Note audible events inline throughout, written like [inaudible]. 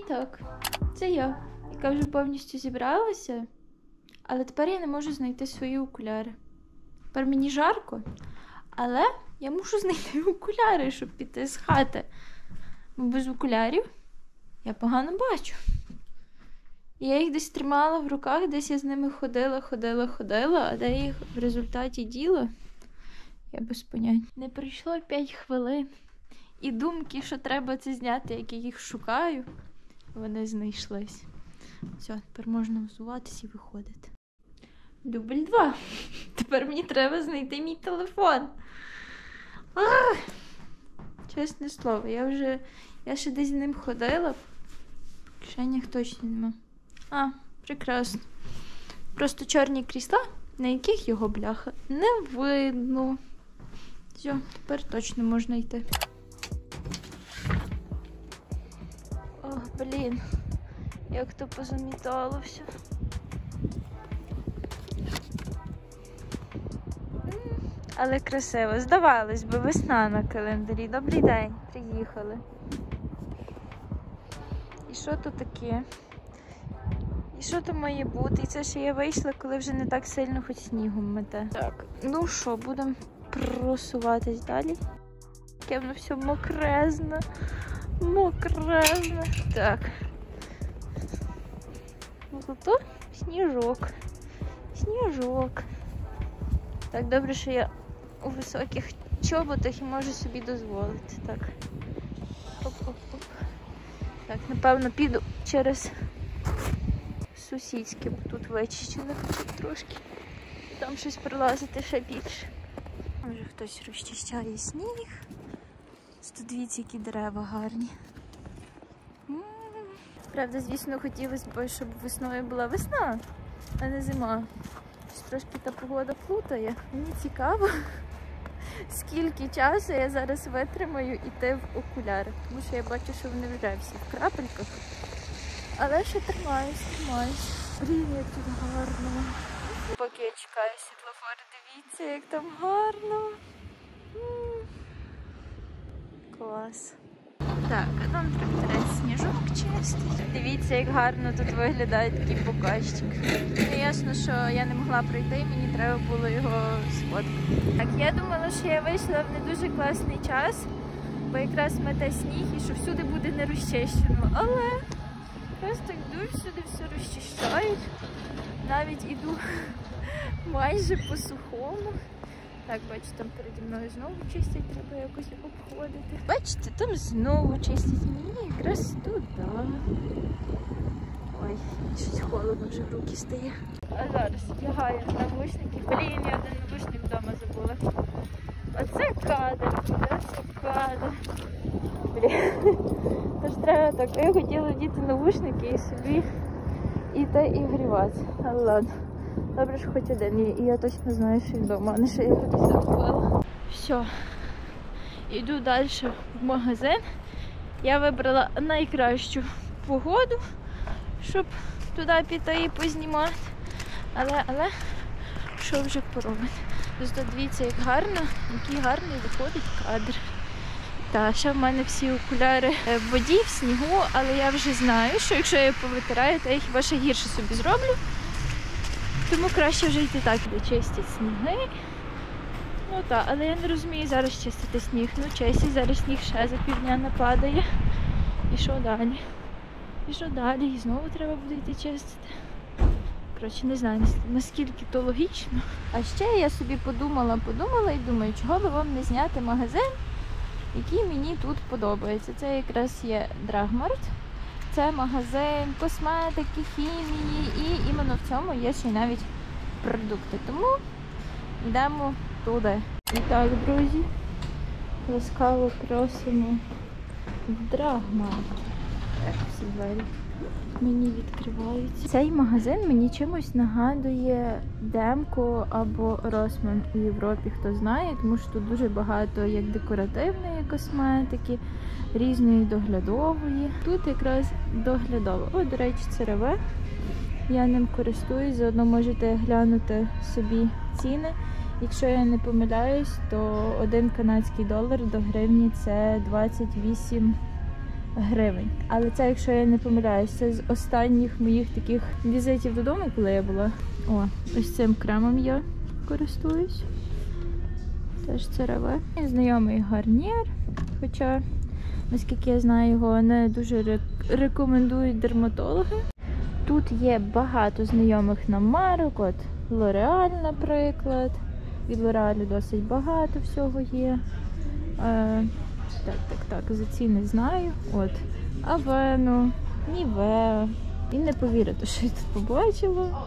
так, це я, яка вже повністю зібралася, але тепер я не можу знайти свої окуляри. Тепер мені жарко, але я мушу [laughs] знайти окуляри, щоб піти з хати. Бо без окулярів я погано бачу. Я їх десь тримала в руках, десь я з ними ходила, ходила, ходила, а де їх в результаті діла, я без понять. Не пройшло 5 хвилин. І думки, що треба це зняти, як я їх шукаю, вони знайшлись. Все, тепер можна взуватися і виходити. Дубль 2. Тепер мені треба знайти мій телефон. Ах! Чесне слово, я вже. Я ще десь з ним ходила. В кишенях точно нема. А, прекрасно. Просто чорні крісла, на яких його бляха не видно. Все, тепер точно можна йти. Блін, як то позамітало все. Але красиво. Здавалось би, весна на календарі. Добрий день, приїхали. І що тут таке? І що то має бути? І це ще я вийшла, коли вже не так сильно хоч снігом мете. Так, ну що, будемо просуватись далі. Яке воно все мокрезне. Мокрезне. Так. Зато сніжок. Сніжок. Так, добре, що я у високих чоботах і можу собі дозволити. Так. Оп-оп-оп. Так, напевно, піду через сусідське, бо тут вичищено трошки. Там щось пролазити ще більше. Там вже хтось розчищає сніг. Тут дивіться, які дерева гарні. Правда, звісно, хотілося б, щоб весною була весна, а не зима. Трошки та погода плутає. Мені цікаво, [laughs] скільки часу я зараз витримаю йти в окуляри. Тому що я бачу, що вони вже всі в крапельках. Але ще тримаюсь, тримаюсь. Як тут гарно. Поки я чекаю світлофори, дивіться, як там гарно. Клас. Так, а там тракторець сніжок чистить. Дивіться, як гарно тут виглядає такий покащик. Ну, ясно, що я не могла пройти, мені треба було його сфоткати. Так, я думала, що я вийшла в не дуже класний час, бо якраз мете сніг і що всюди буде не розчищено. Але просто йду всюди все розчищають. Навіть іду [laughs] майже по сухому. Так, бачу, там переді мною знову чистять, треба якось обходити. Бачите, там знову чистять. Ні, якраз туди. Ой, щось холодно вже в руки стає. А зараз вдягаю навушники. Блін, я один навушник вдома забула. Оце кадр, оце кадр. Блін. Тож треба так. Я хотіла вдіти навушники і собі і гріватися. Але ладно. Добре, що хоч один і я точно знаю, що він вдома, а не що я кудись забувала. Все. Йду далі в магазин. Я вибрала найкращу погоду, щоб туди піти і познімати. Але, але, що вже поробити? Просто дивіться, як гарно, який гарний виходить кадр. Та ще в мене всі окуляри в воді, в снігу, але я вже знаю, що якщо я повитираю, то я хіба ще гірше собі зроблю. Тому краще вже йти так, де чистять сніги. Ну так, але я не розумію зараз чистити сніг. Ну честі, зараз сніг ще за півдня нападає. І що далі? І що далі? І знову треба буде йти чистити. Коротше, не знаю наскільки то логічно. А ще я собі подумала, подумала і думаю, чого би вам не зняти магазин, який мені тут подобається. Це якраз є Drug Mart. Це магазин косметики, хімії і іменно в цьому є ще й навіть продукти. Тому йдемо туди. І так, друзі, ласкаво просимо в Drug Mart. Так, всі двері мені відкриваються. Цей магазин мені чимось нагадує DM-ко або Rossmann у Європі, хто знає, тому що тут дуже багато як декоративної косметики, різної доглядової. Тут якраз доглядова. О, до речі, це. Я ним користуюсь, заодно можете глянути собі ціни. Якщо я не помиляюсь, то один канадський долар до гривні це 28 гривень. Але це, якщо я не помиляюсь, це з останніх моїх таких візитів додому, коли я була. О, ось цим кремом я користуюсь. Теж CeraVe. Знайомий гарнір, хоча, наскільки я знаю, його не дуже рекомендують дерматологи. Тут є багато знайомих нам марок, от L'Oreal, наприклад. Від L'Oreal досить багато всього є. Так, так, так, за ці не знаю. От. Авену, Нівеа. І не повірите, що я тут побачила.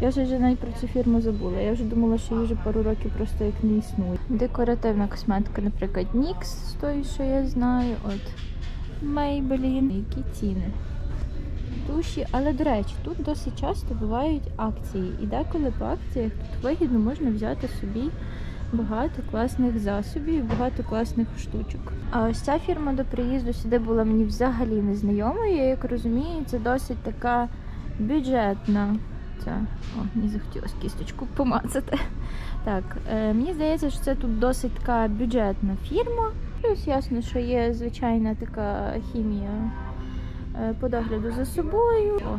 Я вже навіть про цю фірму забула. Я вже думала, що її вже пару років просто як не існує. Декоративна косметика, наприклад, NYX, з тої, що я знаю. От Maybelline. Які ціни? Туші, але до речі, тут досить часто бувають акції. І деколи по акціях тут вигідно можна взяти собі багато класних засобів і багато класних штучок. А ось ця фірма до приїзду сюди була мені взагалі незнайомою. Я як розумію, це досить така бюджетна. Ця о, мені захотілося кісточку помацати. Так, е, мені здається, що це тут досить така бюджетна фірма. Плюс ясно, що є звичайна така хімія е, по догляду за собою. О,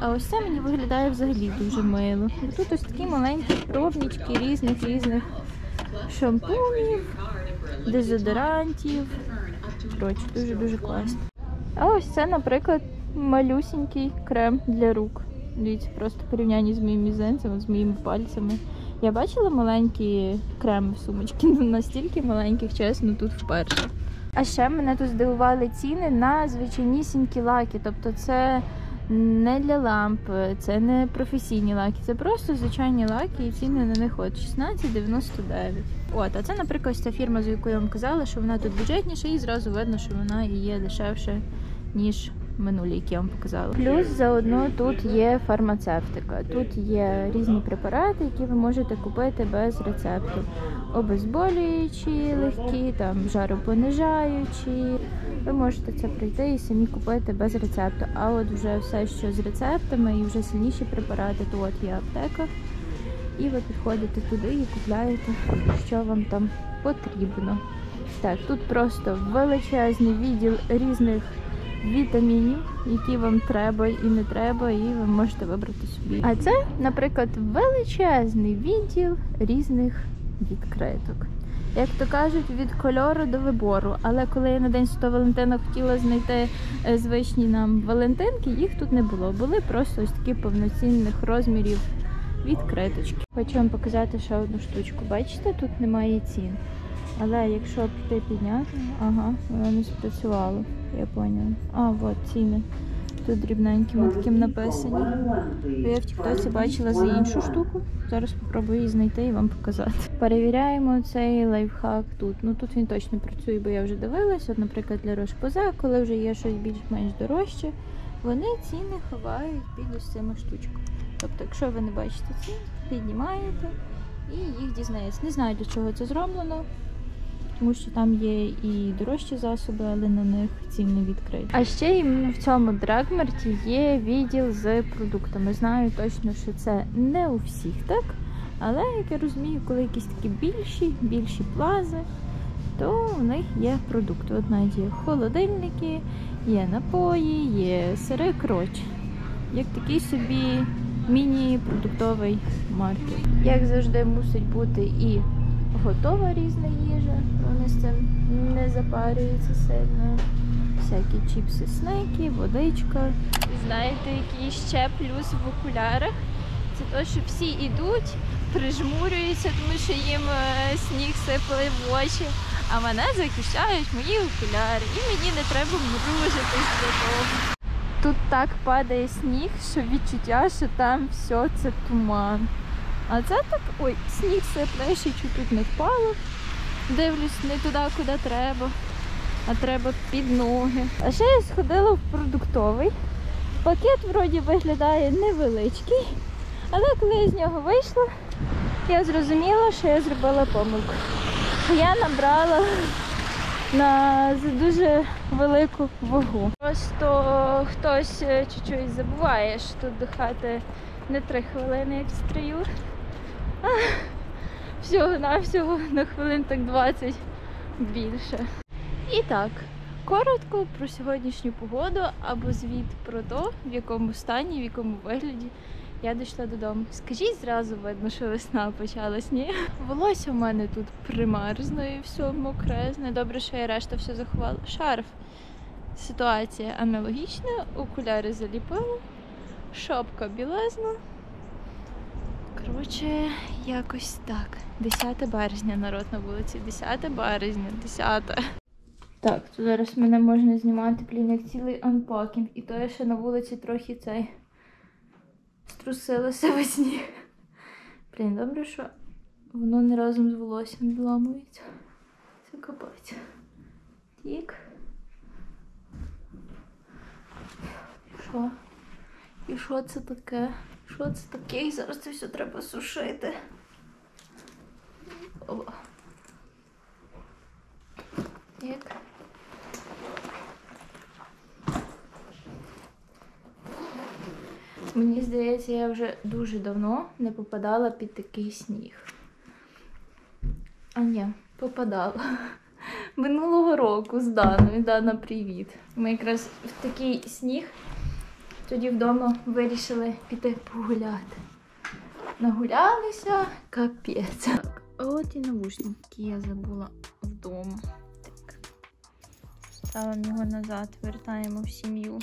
а ось, це мені виглядає взагалі дуже мило. Тут ось такі маленькі пробнички різних різних шампунів, дезодорантів. Коротше, дуже-дуже класно. А ось це, наприклад, малюсінький крем для рук. Дивіться, просто порівнянні з моїм мізинцем, з моїми пальцями. Я бачила маленькі креми в сумочці, [laughs] ну настільки маленьких, чесно, тут вперше. А ще мене тут здивували ціни на звичайнісінькі лаки. Тобто це не для ламп, це не професійні лаки, це просто звичайні лаки, і ціни на них от 16,99. От, а це, наприклад, ця фірма, за яку я вам казала, що вона тут бюджетніша, і зразу видно, що вона і є дешевше, ніж минулі, які я вам показала. Плюс заодно тут є фармацевтика. Тут є різні препарати, які ви можете купити без рецепту. Обезболюючі, легкі, там жаропонижаючі. Ви можете це прийти і самі купити без рецепту. А от вже все, що з рецептами і вже сильніші препарати, то от є аптека. І ви підходите туди і купляєте, що вам там потрібно. Так, тут просто величезний відділ різних вітамінів, які вам треба і не треба, і ви можете вибрати собі. А це, наприклад, величезний відділ різних відкриток. Як то кажуть, від кольору до вибору. Але коли я на день Святого Валентина хотіла знайти е, звичні нам Валентинки, їх тут не було. Були просто ось такі повноцінних розмірів відкриточки. Хочу вам показати ще одну штучку. Бачите, тут немає цін. Але якщо піти підняти, ага, воно не спрацювало. Я поняла. А, от ціни. Тут дрібненьким таким написані. Я в Тіктоці бачила за іншу штуку. Зараз спробую її знайти і вам показати. Перевіряємо цей лайфхак тут. Ну тут він точно працює, бо я вже дивилась. От, наприклад, для Рошпозе, коли вже є щось більш-менш дорожче, вони ціни ховають під ось цими штучками. Тобто, якщо ви не бачите цін, піднімаєте і їх дізнаєтесь. Не знаю, для чого це зроблено тому що там є і дорожчі засоби, але на них ціни не відкриті. А ще іменно в цьому драгмарті є відділ з продуктами. Знаю точно, що це не у всіх так. Але як я розумію, коли якісь такі більші, більші плази, то в них є продукти. От навіть є холодильники, є напої, є сири, коротше. Як такий собі міні-продуктовий маркет. Як завжди, мусить бути і готова різна їжа, вони не запарюються сильно. Всякі чіпси, снеки, водичка. Знаєте, який ще плюс в окулярах? Це те, що всі йдуть, прижмурюються, тому що їм е, сніг сипали в очі, а мене захищають мої окуляри, і мені не треба мружитись для того. Тут так падає сніг, що відчуття, що там все це туман. А це так, ой, сніг сипне, ще чуть-чуть не впало. Дивлюсь не туди, куди треба, а треба під ноги. А ще я сходила в продуктовий. Пакет вроді виглядає невеличкий, але коли я з нього вийшла, я зрозуміла, що я зробила помилку. Я набрала на дуже велику вагу. Просто хтось е, чуть-чуть забуває, що тут до хати не три хвилини, як з триюр. Всього навсього на хвилин так 20 більше. І так, коротко про сьогоднішню погоду або звіт про то, в якому стані, в якому вигляді я дійшла додому. Скажіть, зразу видно, що весна почалась, ні? Волосся в мене тут примерзло і все мокрезне. Добре, що я решта все заховала. Шарф. Ситуація аналогічна, окуляри заліпила, шапка білезна. Коротше, якось так. 10 березня народ на вулиці. 10 березня, 10. Так, то зараз мене можна знімати, блін, як цілий unpacking. І то я ще на вулиці трохи цей струсилася весь сніг. Блін, добре, що воно не разом з волоссям відламується. Це капець. Тік. І Що? І що це таке? Що це таке? І зараз це все треба сушити. О. Як? Мені здається, я вже дуже давно не попадала під такий сніг. А ні, попадала. [laughs] Минулого року з Даною. Дана, привіт. Ми якраз в такий сніг тоді вдома вирішили піти погуляти. Нагулялися, капець. От і навушники я забула вдома. Так. Ставимо його назад, вертаємо в сім'ю.